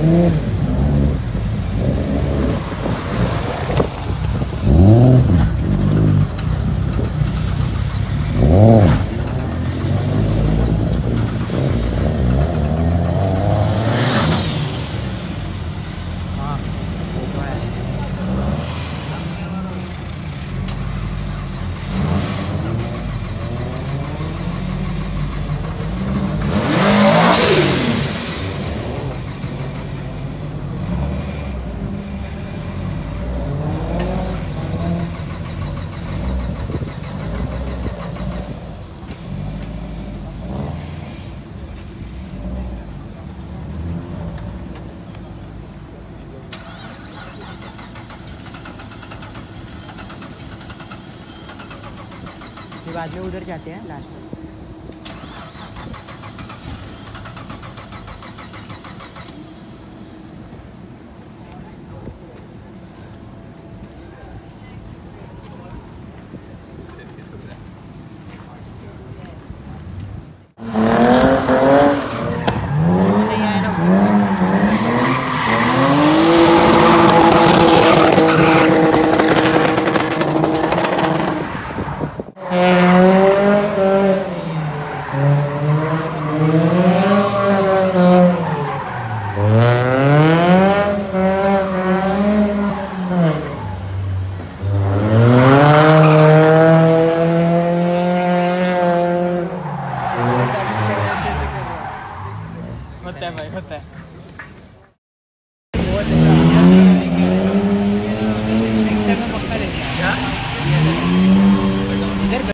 हाँ में उधर जाते हैं लास्ट में। होता है भाई होता है।